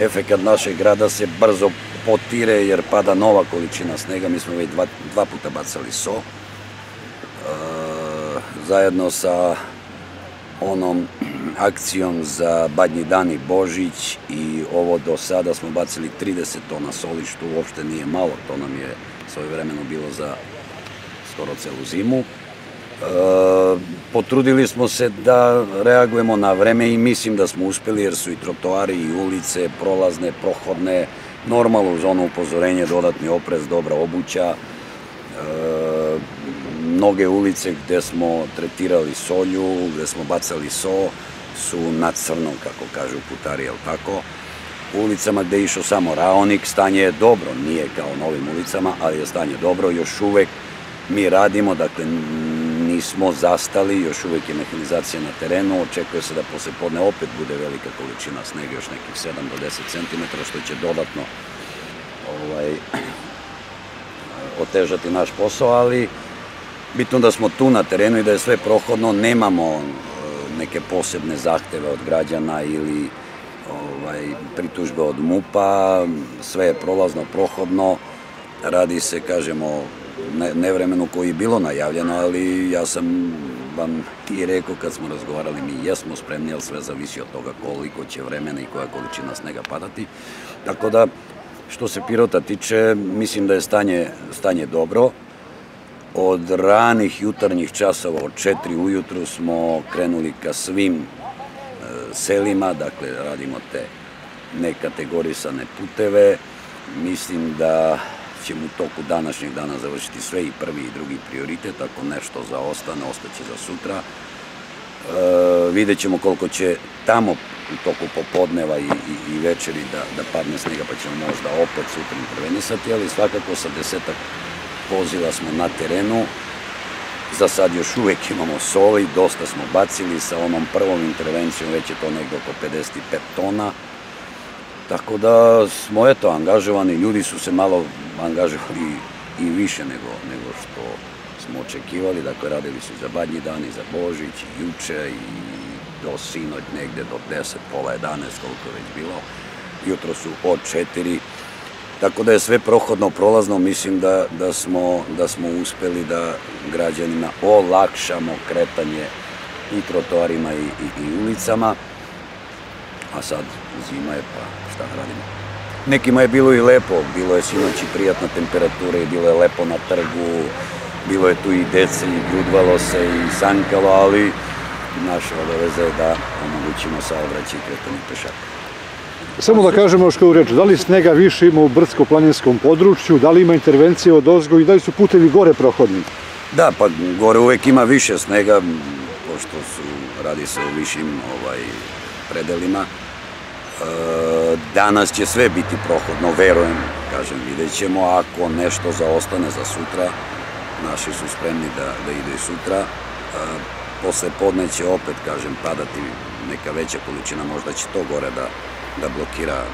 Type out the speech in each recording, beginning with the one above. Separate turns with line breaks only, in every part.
efekat našeg grada se brzo potire jer pada nova količina snega, mi smo već dva, dva puta bacali so. E, zajedno sa onom akcijom za Badnji dan i Božić i ovo do sada smo bacili 30 tona soli, što uopšte nije malo, to nam je svoje vremeno bilo za skoro celu zimu. E, potrudili smo se da reagujemo na vreme i mislim da smo uspeli jer su i trotoari i ulice prolazne, prohodne, normalno uz ono upozorenje, dodatni oprez, dobra obuća, e, mnoge ulice gde smo tretirali solju, gde smo bacali so, su na crno, kako kažu putari, jel tako? U ulicama gde je išao samo raonik, stanje je dobro, nije kao novim ulicama, ali je stanje dobro, još uvek mi radimo, dakle nismo zastali, još uvek je mehanizacija na terenu, očekuje se da posle podne opet bude velika količina snega, još nekih 7 do 10 cm, što će dodatno ovaj, otežati naš posao, ali bitno da smo tu na terenu i da je sve prohodno, nemamo neke posebne zahteve od građana ili ovaj, pritužbe od MUPA, sve je prolazno, prohodno, radi se, kažemo, nevremenu koji je bilo najavljeno, ali ja sam vam i rekao kad smo razgovarali, mi jesmo spremni, ali sve zavisi od toga koliko će vremena i koja količina snega padati. Tako da, što se Pirota tiče, mislim da je stanje, stanje dobro. Od ranih jutarnjih časova, od četiri ujutru smo krenuli ka svim e, selima, dakle radimo te nekategorisane puteve. Mislim da ćemo u toku današnjeg dana završiti sve i prvi i drugi prioritet, ako nešto zaostane, ostaće za sutra. E, vidjet ćemo koliko će tamo u toku popodneva i, i, večeri da, da padne snega, pa ćemo možda opet sutra intervenisati, ali svakako sa desetak vozila smo na terenu, za sad još uvek imamo soli, dosta smo bacili, sa onom prvom intervencijom već je to negde oko 55 tona, tako da smo eto angažovani, ljudi su se malo angažovali i više nego, nego što smo očekivali, dakle radili su za Badnji dan i za Božić, i juče i do sinoć negde do 10, pola 11, koliko već bilo. Jutro su od 4, Tako da je sve prohodno, prolazno, mislim da, da, smo, da smo uspeli da građanima olakšamo kretanje i trotoarima i, i, i ulicama, a sad zima je pa šta da radimo. Nekima je bilo i lepo, bilo je sinoć i prijatna temperatura i bilo je lepo na trgu, bilo je tu i dece i ljudvalo se i sankalo, ali naša obaveza je da omogućimo saobraćaj i kretanje pešaka.
Samo da kažemo još koju reč, da li snega više ima u brdsko-planinskom području, da li ima intervencije od ozgo i da li su putevi gore prohodni?
Da, pa gore uvek ima više snega, pošto su, radi se o višim ovaj, predelima. E, danas će sve biti prohodno, verujem, kažem, vidjet ćemo, ako nešto zaostane za sutra, naši su spremni da, da ide i sutra. E, posle podne će opet, kažem, padati neka veća količina, možda će to gore da, da blokira e,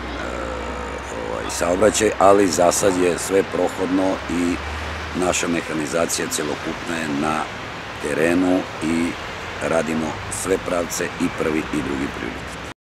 ovaj, saobraćaj, ali za sad je sve prohodno i naša mehanizacija celokupna je na terenu i radimo sve pravce i prvi i drugi prioritet.